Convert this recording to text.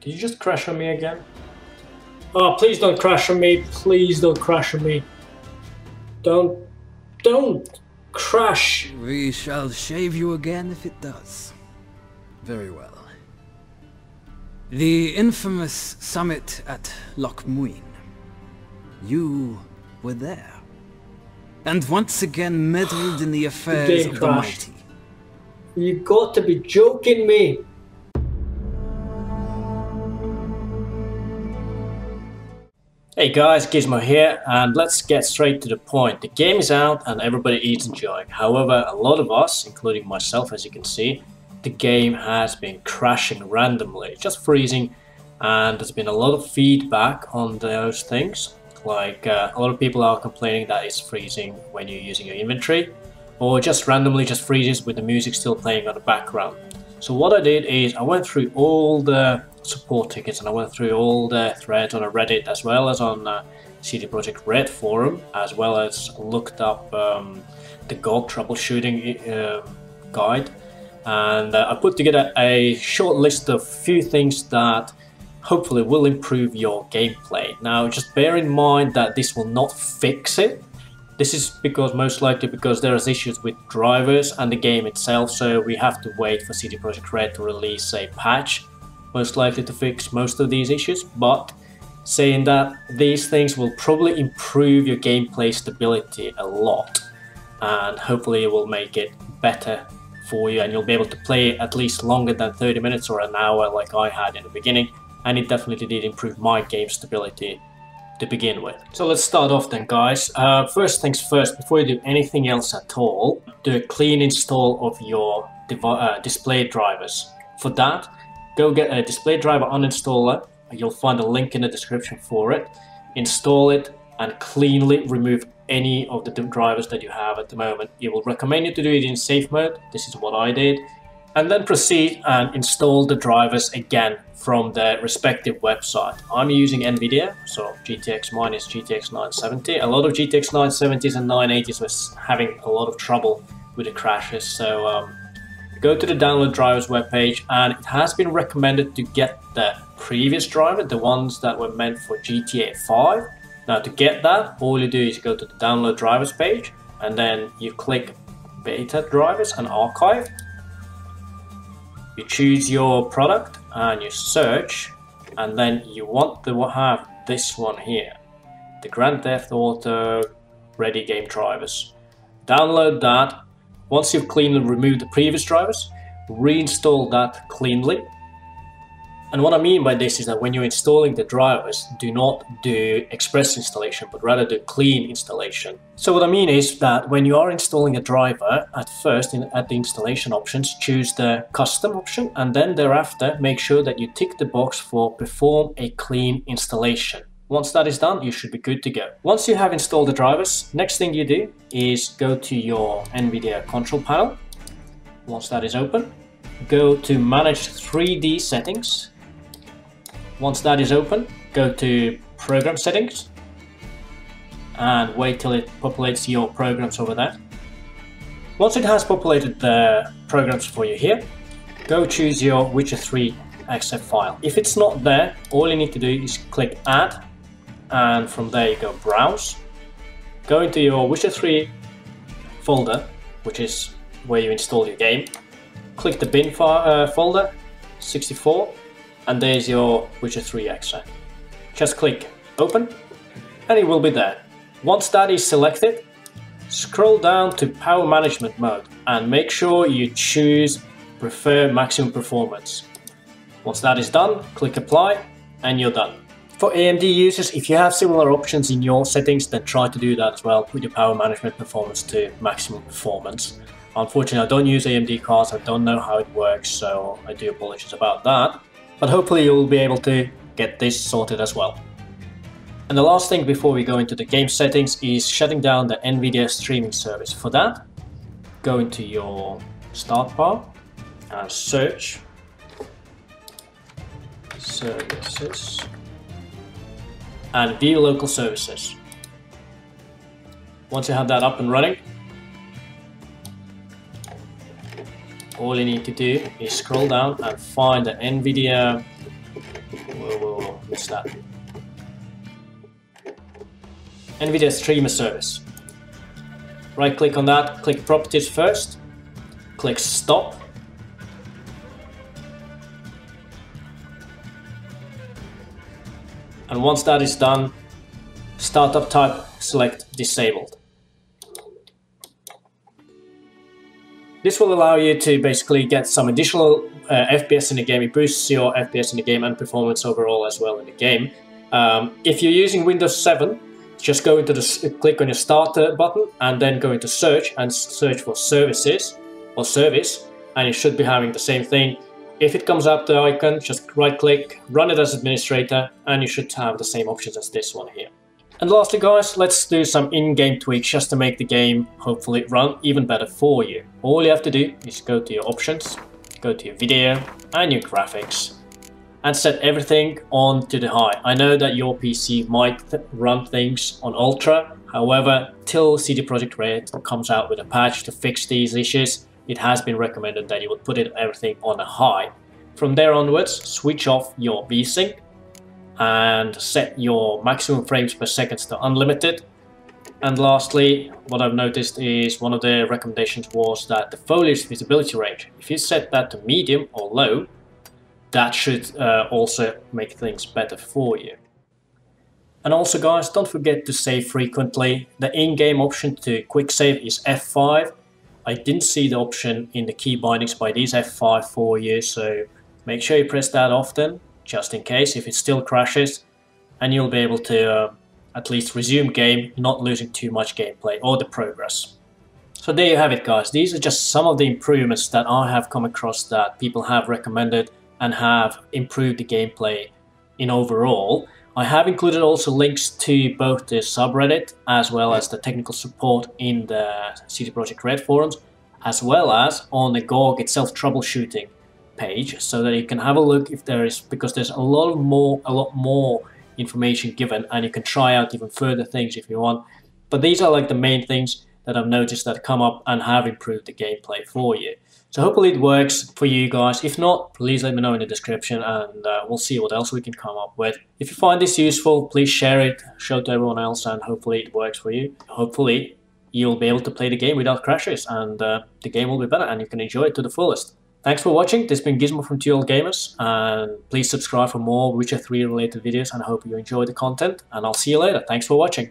Did you just crash on me again? Oh, please don't crash on me. Please don't crash on me. Don't. Don't crash. We shall shave you again if it does. Very well. The infamous summit at Loc Muinne. You were there. And once again meddled in the affairs of the mighty. You got to be joking me. Hey guys, Gizmo here, and let's get straight to the point. The game is out and everybody is enjoying. However, a lot of us, including myself as you can see, the game has been crashing randomly, just freezing, and there's been a lot of feedback on those things. Like, uh, a lot of people are complaining that it's freezing when you're using your inventory, or just randomly just freezes with the music still playing on the background. So what I did is I went through all the support tickets and I went through all the threads on a Reddit as well as on uh, CD Projekt Red forum as well as looked up um, the GOG troubleshooting uh, guide. And uh, I put together a short list of few things that hopefully will improve your gameplay. Now just bear in mind that this will not fix it. This is because most likely because there's issues with drivers and the game itself, so we have to wait for CD Projekt Red to release a patch, most likely to fix most of these issues. But saying that, these things will probably improve your gameplay stability a lot, and hopefully it will make it better for you, and you'll be able to play at least longer than 30 minutes or an hour like I had in the beginning. And it definitely did improve my game stability to begin with. So let's start off then guys. Uh, first things first, before you do anything else at all, do a clean install of your uh, display drivers. For that, go get a display driver uninstaller. You'll find a link in the description for it. Install it and cleanly remove any of the drivers that you have at the moment. You will recommend you to do it in safe mode. This is what I did and then proceed and install the drivers again from their respective website. I'm using NVIDIA, so GTX mine is GTX 970. A lot of GTX 970s and 980s was having a lot of trouble with the crashes, so um, go to the download drivers webpage and it has been recommended to get the previous driver, the ones that were meant for GTA 5. Now to get that, all you do is go to the download drivers page and then you click beta drivers and archive you choose your product and you search and then you want to have this one here the Grand Theft Auto ready game drivers download that once you've cleanly removed the previous drivers reinstall that cleanly and what I mean by this is that when you're installing the drivers, do not do express installation, but rather do clean installation. So what I mean is that when you are installing a driver, at first in, at the installation options, choose the custom option, and then thereafter make sure that you tick the box for perform a clean installation. Once that is done, you should be good to go. Once you have installed the drivers, next thing you do is go to your NVIDIA control panel. Once that is open, go to manage 3D settings once that is open, go to program settings and wait till it populates your programs over there. Once it has populated the programs for you here, go choose your Witcher 3 exe file. If it's not there, all you need to do is click add and from there you go browse. Go into your Witcher 3 folder, which is where you install your game. Click the bin uh, folder, 64, and there's your Witcher 3 extra. Just click open and it will be there. Once that is selected, scroll down to power management mode and make sure you choose prefer maximum performance. Once that is done, click apply and you're done. For AMD users, if you have similar options in your settings, then try to do that as well. Put your power management performance to maximum performance. Unfortunately, I don't use AMD cards, I don't know how it works, so I do apologize about that but hopefully you'll be able to get this sorted as well. And the last thing before we go into the game settings is shutting down the NVIDIA streaming service. For that, go into your start bar and search services and view local services. Once you have that up and running, all you need to do is scroll down and find the NVIDIA Whoa, whoa, whoa, what's that? NVIDIA Streamer Service. Right click on that, click Properties first, click Stop. And once that is done, Startup type, select Disabled. This will allow you to basically get some additional uh, FPS in the game. It boosts your FPS in the game and performance overall as well in the game. Um, if you're using Windows 7, just go into the click on your starter button and then go into search and search for services or service and you should be having the same thing. If it comes up the icon, just right click, run it as administrator and you should have the same options as this one here. And lastly guys, let's do some in-game tweaks just to make the game hopefully run even better for you. All you have to do is go to your options, go to your video and your graphics and set everything on to the high. I know that your PC might run things on ultra, however, till CD Projekt Red comes out with a patch to fix these issues, it has been recommended that you would put it everything on a high. From there onwards, switch off your VSync and set your maximum frames per second to unlimited. And lastly, what I've noticed is one of the recommendations was that the foliage visibility range, if you set that to medium or low, that should uh, also make things better for you. And also guys, don't forget to save frequently. The in-game option to quick save is F5. I didn't see the option in the key bindings, it is F5 for you, so make sure you press that often, just in case if it still crashes, and you'll be able to uh, at least resume game, not losing too much gameplay or the progress. So there you have it guys, these are just some of the improvements that I have come across that people have recommended and have improved the gameplay in overall. I have included also links to both the subreddit as well as the technical support in the CD Projekt Red forums, as well as on the GOG itself troubleshooting page, so that you can have a look if there is because there's a lot more a lot more information given, and you can try out even further things if you want. But these are like the main things that I've noticed that come up and have improved the gameplay for you. So hopefully it works for you guys. If not, please let me know in the description and uh, we'll see what else we can come up with. If you find this useful, please share it, show it to everyone else and hopefully it works for you. Hopefully you'll be able to play the game without crashes and uh, the game will be better and you can enjoy it to the fullest. Thanks for watching, this has been Gizmo from Two Old Gamers and please subscribe for more Witcher 3 related videos and I hope you enjoy the content and I'll see you later. Thanks for watching.